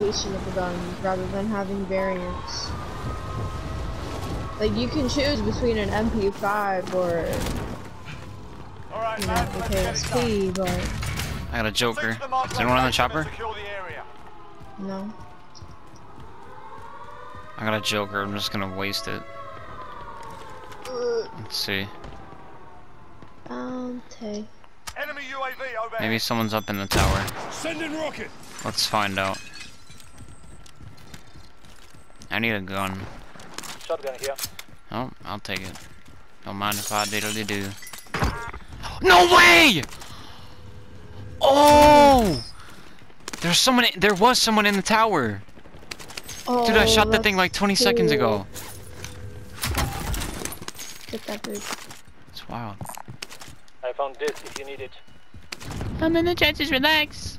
customization of the gun rather than having variants. Like you can choose between an MP5 or All right, you know lads, the let's get it done. KSP, but I got a Joker. to the marked Is anyone on the chopper? and secure the area. no. I got a Joker. I'm just gonna waste it. Uh. Let's see. Um, Bounty. Enemy UAV overhead. Maybe someone's up in the tower. Sending rocket. Let's find out. I need a gun. Shotgun here. Oh, I'll take it. Don't mind if I diddly do. No way! Oh! There's someone. There was someone in the tower. Oh, Dude, I oh, shot that thing like 20 seconds ago. Get that bridge. It's wild. I found this if you need it. I'm in the trenches. Relax.